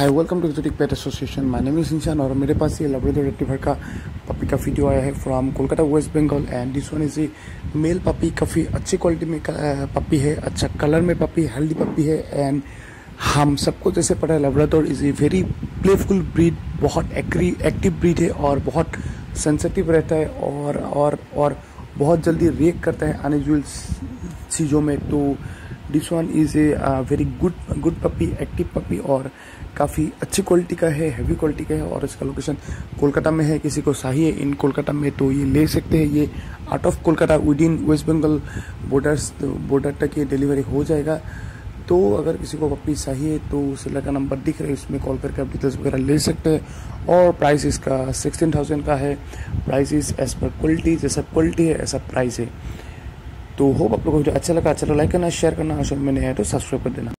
Hi welcome to exotic pet association my name is Inshan और मेरे पास ये Labrador रेक्टिफर का पपी का वीडियो आया है from Kolkata West Bengal and this one is a male puppy काफ़ी अच्छी क्वालिटी में पपी है अच्छा कलर में पपी हेल्दी पपी है एंड हम सबको जैसे पता है Labrador is a very playful breed बहुत एक्टिव ब्रीड है और बहुत सेंसिटिव रहता है और और और बहुत जल्दी रिएक्ट करता है अनयूजल चीज़ों में। तो this one is a very good good puppy active puppy और काफ़ी अच्छी क्वालिटी का है हैवी क्वालिटी का है और इसका लोकेशन कोलकाता में है, किसी को चाहिए इन कोलकाता में तो ये ले सकते हैं, ये out of Kolkata within West Bengal borders border तक ये डिलीवरी हो जाएगा। तो अगर किसी को पपी चाहिए तो सिला का नंबर दिख रहा है इसमें कॉल करके आप डिटेल्स वगैरह ले सकते हैं और प्राइस इसका सिक्सटीन थाउज़ेंड का है। Price is as per quality जैसा क्वालिटी है, ऐसा प्राइस है। तो होप आप लोगों को अच्छा लगा अच्छा लाइक करना शेयर करना, और मैंने है तो सब्सक्राइब कर देना।